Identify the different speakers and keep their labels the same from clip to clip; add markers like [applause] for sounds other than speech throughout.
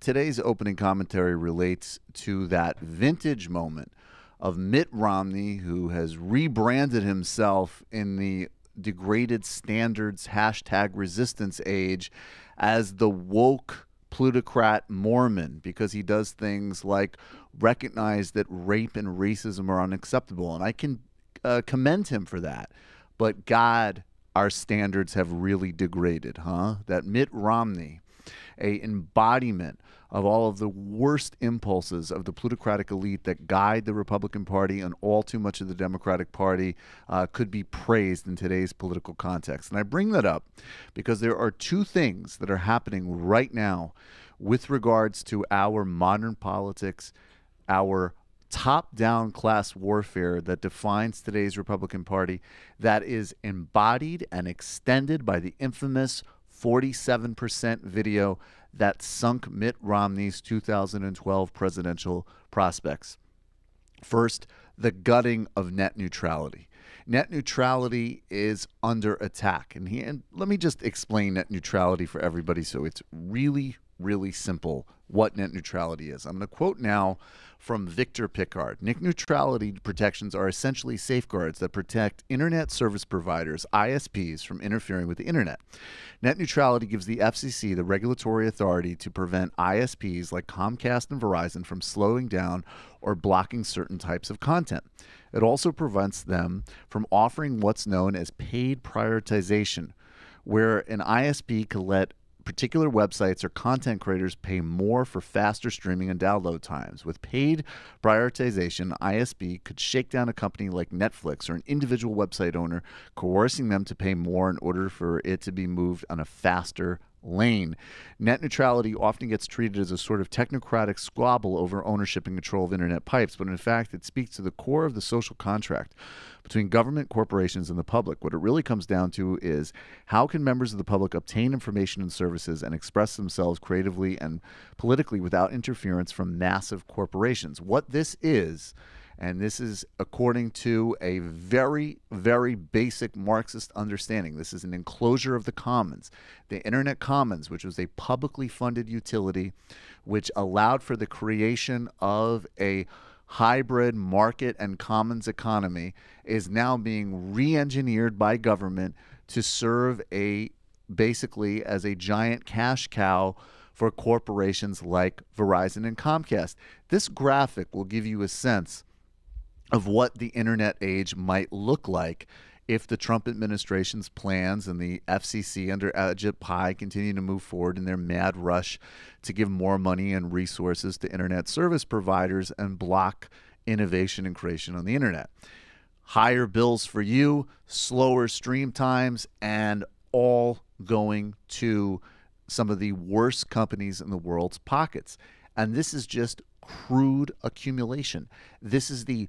Speaker 1: Today's opening commentary relates to that vintage moment of Mitt Romney, who has rebranded himself in the degraded standards hashtag resistance age as the woke plutocrat Mormon because he does things like recognize that rape and racism are unacceptable. And I can uh, commend him for that. But God, our standards have really degraded, huh? That Mitt Romney, a embodiment of all of the worst impulses of the plutocratic elite that guide the Republican Party and all too much of the Democratic Party uh, could be praised in today's political context. And I bring that up because there are two things that are happening right now with regards to our modern politics, our top down class warfare that defines today's Republican Party that is embodied and extended by the infamous 47% video that sunk Mitt Romney's 2012 presidential prospects. First, the gutting of net neutrality. Net neutrality is under attack. And, he, and let me just explain net neutrality for everybody so it's really, really simple what net neutrality is. I'm going to quote now from Victor Pickard. Net neutrality protections are essentially safeguards that protect internet service providers, ISPs, from interfering with the internet. Net neutrality gives the FCC the regulatory authority to prevent ISPs like Comcast and Verizon from slowing down or blocking certain types of content. It also prevents them from offering what's known as paid prioritization, where an ISP could let particular websites or content creators pay more for faster streaming and download times. With paid prioritization, ISP could shake down a company like Netflix or an individual website owner, coercing them to pay more in order for it to be moved on a faster lane. Net neutrality often gets treated as a sort of technocratic squabble over ownership and control of internet pipes, but in fact, it speaks to the core of the social contract between government, corporations, and the public. What it really comes down to is how can members of the public obtain information and services and express themselves creatively and politically without interference from massive corporations? What this is and this is according to a very, very basic Marxist understanding. This is an enclosure of the commons. The Internet Commons, which was a publicly funded utility, which allowed for the creation of a hybrid market and commons economy, is now being re engineered by government to serve a basically as a giant cash cow for corporations like Verizon and Comcast. This graphic will give you a sense of what the internet age might look like if the Trump administration's plans and the FCC under Ajit Pai continue to move forward in their mad rush to give more money and resources to internet service providers and block innovation and creation on the internet. Higher bills for you, slower stream times, and all going to some of the worst companies in the world's pockets. And this is just crude accumulation. This is the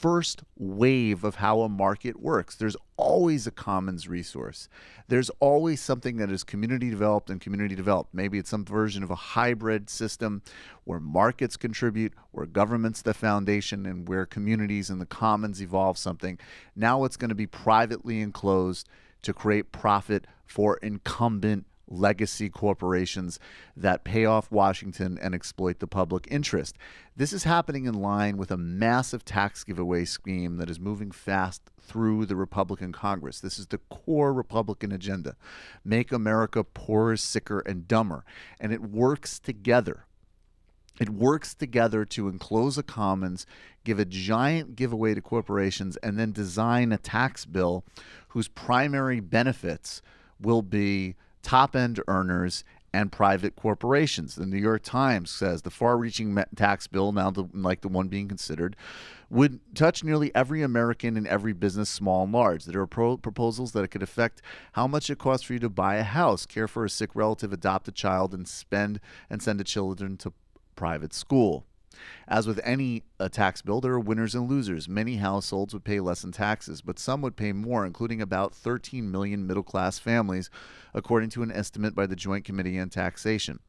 Speaker 1: first wave of how a market works. There's always a commons resource. There's always something that is community developed and community developed. Maybe it's some version of a hybrid system where markets contribute, where government's the foundation, and where communities and the commons evolve something. Now it's going to be privately enclosed to create profit for incumbent legacy corporations that pay off Washington and exploit the public interest. This is happening in line with a massive tax giveaway scheme that is moving fast through the Republican Congress. This is the core Republican agenda make America poorer, sicker, and dumber. And it works together. It works together to enclose a commons, give a giant giveaway to corporations, and then design a tax bill whose primary benefits will be top end earners and private corporations. The New York Times says the far reaching tax bill, now the, like the one being considered, would touch nearly every American and every business, small and large. There are pro- proposals that it could affect how much it costs for you to buy a house, care for a sick relative, adopt a child, and spend and send a children to private school. As with any tax bill, there are winners and losers. Many households would pay less in taxes, but some would pay more, including about 13 million middle class families, according to an estimate by the Joint Committee on Taxation.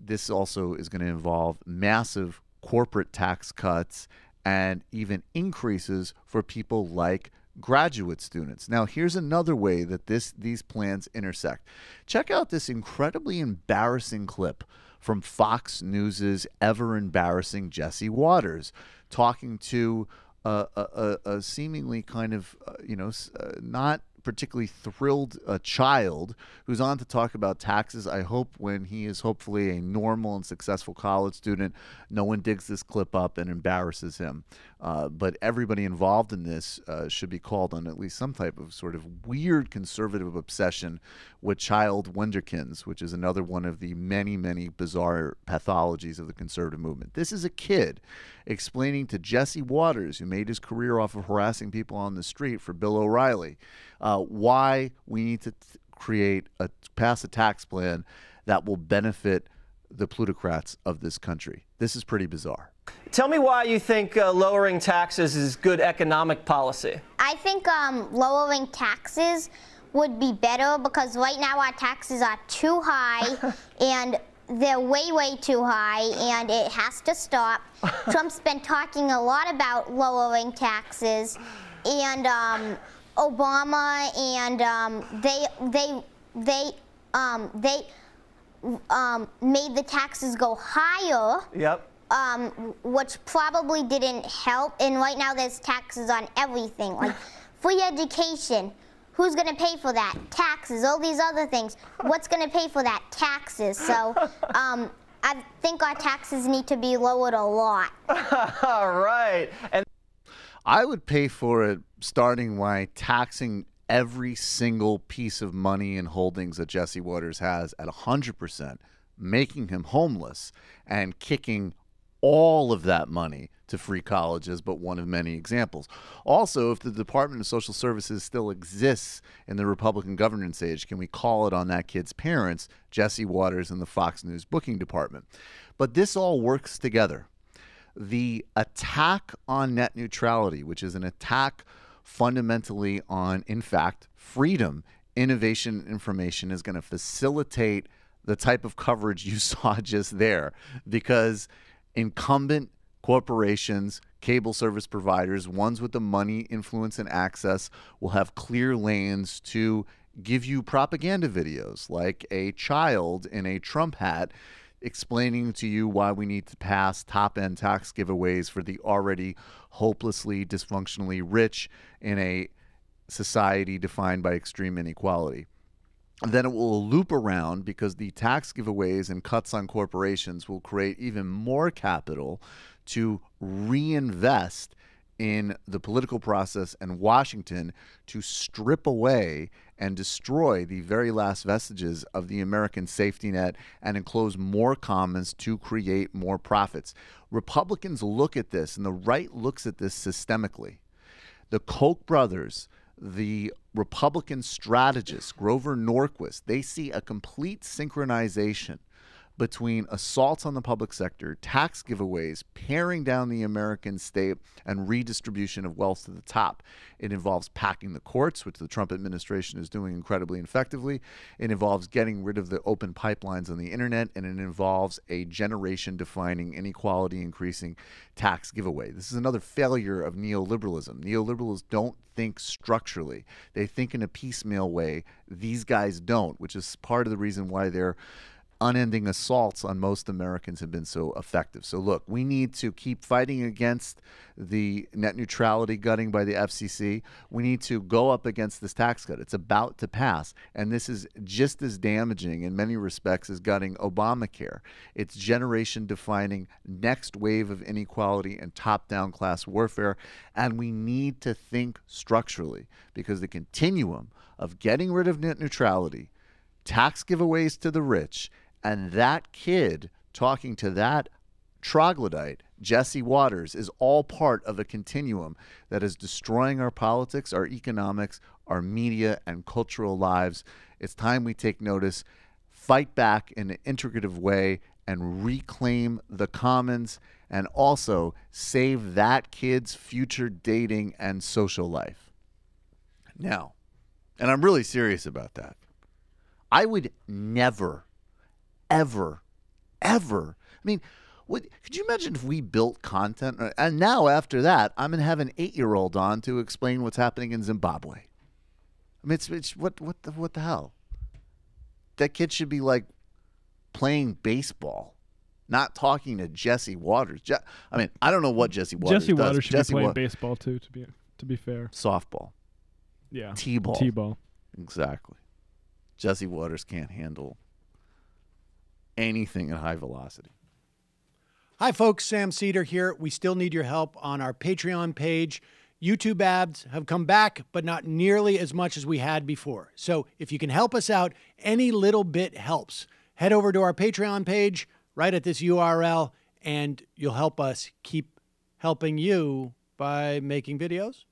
Speaker 1: This also is going to involve massive corporate tax cuts and even increases for people like graduate students. Now, here's another way that this these plans intersect. Check out this incredibly embarrassing clip from Fox News's ever embarrassing Jesse Watters talking to a, a, a seemingly kind of uh, you know uh, not particularly thrilled a child who's on to talk about taxes. I hope when he is hopefully a normal and successful college student, no one digs this clip up and embarrasses him. Uh, but everybody involved in this uh, should be called on at least some type of sort of weird conservative obsession with child wonderkins, which is another one of the many, many bizarre pathologies of the conservative movement. This is a kid explaining to Jesse Watters, who made his career off of harassing people on the street for Bill O'Reilly, uh, why we need to th- create a pass a tax plan that will benefit the plutocrats of this country. This is pretty bizarre.
Speaker 2: Tell me why you think uh, lowering taxes is good economic policy.
Speaker 3: I think um, lowering taxes would be better because right now our taxes are too high [laughs] and they're way, way too high and it has to stop. [laughs] Trump's been talking a lot about lowering taxes and um, Obama and um, they, they, they, um, they um, made the taxes go higher.
Speaker 2: Yep.
Speaker 3: Um, which probably didn't help. And right now there's taxes on everything, like [laughs] free education. Who's going to pay for that? Taxes, all these other things. What's going to pay for that? Taxes. So [laughs] um, I think our taxes need to be lowered a lot. [laughs]
Speaker 2: All right. And
Speaker 1: I would pay for it starting by taxing every single piece of money and holdings that Jesse Watters has at 100%, making him homeless and kicking all of that money to free colleges, but one of many examples. Also, if the Department of Social Services still exists in the Republican governance age, can we call it on that kid's parents, Jesse Watters and the Fox News booking department? But this all works together. The attack on net neutrality, which is an attack fundamentally on, in fact, freedom, innovation, information, is going to facilitate the type of coverage you [laughs] saw just there because incumbent corporations, cable service providers, ones with the money, influence, and access will have clear lanes to give you propaganda videos like a child in a Trump hat explaining to you why we need to pass top end tax giveaways for the already hopelessly dysfunctionally rich in a society defined by extreme inequality. Then it will loop around because the tax giveaways and cuts on corporations will create even more capital to reinvest in the political process and Washington to strip away and destroy the very last vestiges of the American safety net and enclose more commons to create more profits. Republicans look at this, and the right looks at this systemically. The Koch brothers, the Republican strategist, Grover Norquist, they see a complete synchronization between assaults on the public sector, tax giveaways, paring down the American state, and redistribution of wealth to the top. It involves packing the courts, which the Trump administration is doing incredibly effectively. It involves getting rid of the open pipelines on the internet, and it involves a generation defining, inequality increasing tax giveaway. This is another failure of neoliberalism. Neoliberals don't think structurally, they think in a piecemeal way. These guys don't, which is part of the reason why they're unending assaults on most Americans have been so effective. So, look, we need to keep fighting against the net neutrality gutting by the FCC. We need to go up against this tax cut. It's about to pass. And this is just as damaging in many respects as gutting Obamacare. It's generation defining next wave of inequality and top down class warfare. And we need to think structurally because the continuum of getting rid of net neutrality, tax giveaways to the rich, and that kid talking to that troglodyte, Jesse Watters, is all part of a continuum that is destroying our politics, our economics, our media, and cultural lives. It's time we take notice, fight back in an integrative way, and reclaim the commons, and also save that kid's future dating and social life. Now, and I'm really serious about that. I would never ever, ever. I mean, What, could you imagine if we built content? And now, after that, I'm gonna have an eight-year-old on to explain what's happening in Zimbabwe. I mean, it's, it's what what the what the hell? That kid should be like playing baseball, not talking to Jesse Watters. Je- I mean, I don't know what Jesse Watters
Speaker 4: Jesse
Speaker 1: does.
Speaker 4: Watters should
Speaker 1: Jesse
Speaker 4: be playing
Speaker 1: Wa-
Speaker 4: baseball too. To be to be fair,
Speaker 1: softball,
Speaker 4: yeah.
Speaker 1: t-ball,
Speaker 4: T-ball.
Speaker 1: exactly. Jesse Watters can't handle anything at high velocity.
Speaker 5: Hi, folks. Sam Seder here. We still need your help on our Patreon page. YouTube ads have come back, but not nearly as much as we had before. So if you can help us out, any little bit helps. Head over to our Patreon page right at this URL, and you'll help us keep helping you by making videos